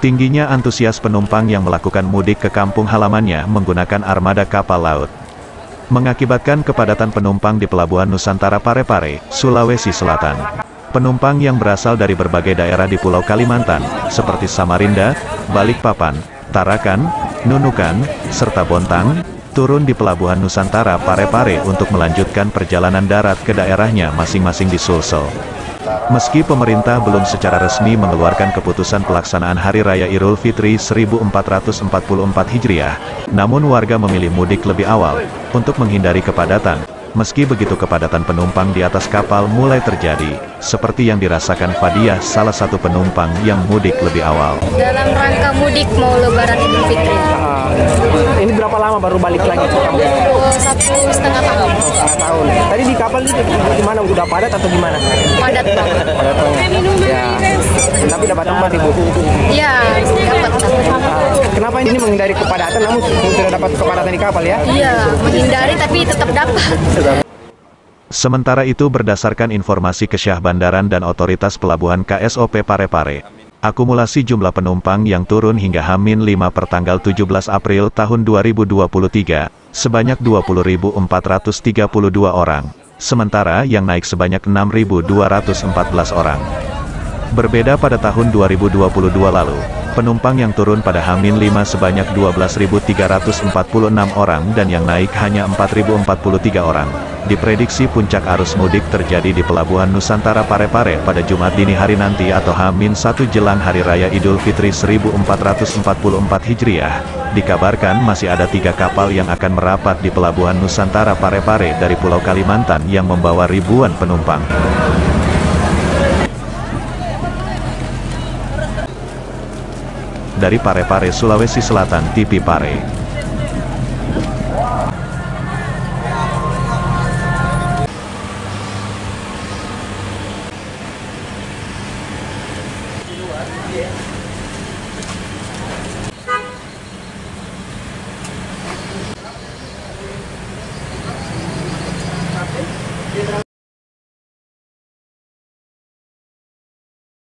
Tingginya antusias penumpang yang melakukan mudik ke kampung halamannya menggunakan armada kapal laut. Mengakibatkan kepadatan penumpang di Pelabuhan Nusantara Parepare, Sulawesi Selatan. Penumpang yang berasal dari berbagai daerah di Pulau Kalimantan, seperti Samarinda, Balikpapan, Tarakan, Nunukan, serta Bontang, turun di Pelabuhan Nusantara Parepare untuk melanjutkan perjalanan darat ke daerahnya masing-masing di Sulsel. Meski pemerintah belum secara resmi mengeluarkan keputusan pelaksanaan Hari Raya Idul Fitri 1444 Hijriah, namun warga memilih mudik lebih awal, untuk menghindari kepadatan. Meski begitu kepadatan penumpang di atas kapal mulai terjadi, seperti yang dirasakan Fadiah salah satu penumpang yang mudik lebih awal. Dalam rangka mudik mau lebaran Idul Fitri. Ini berapa lama baru balik lagi ke kampung? Satu setengah tahun. Setengah tahun. Tadi di kapal itu gimana? Udah padat atau gimana? Padat banget. Padat banget. Ya. Tapi dapat tempat ibu. Ya, dapat. Ah, kenapa ini menghindari kepadatan namun sudah dapat kepadatan di kapal ya? Iya, menghindari tapi tetap dapat. Sementara itu berdasarkan informasi Kesyah Bandaran dan Otoritas Pelabuhan KSOP Parepare, akumulasi jumlah penumpang yang turun hingga Hamin 5 per tanggal 17 April tahun 2023, sebanyak 20.432 orang, sementara yang naik sebanyak 6.214 orang. Berbeda pada tahun 2022 lalu, penumpang yang turun pada Hamin 5 sebanyak 12.346 orang dan yang naik hanya 4.043 orang. Diprediksi puncak arus mudik terjadi di Pelabuhan Nusantara Parepare pada Jumat dini hari nanti atau Hamin 1 jelang Hari Raya Idul Fitri 1444 Hijriah. Dikabarkan masih ada tiga kapal yang akan merapat di Pelabuhan Nusantara Parepare dari Pulau Kalimantan yang membawa ribuan penumpang. Dari Parepare, Sulawesi Selatan, TV Pare. there.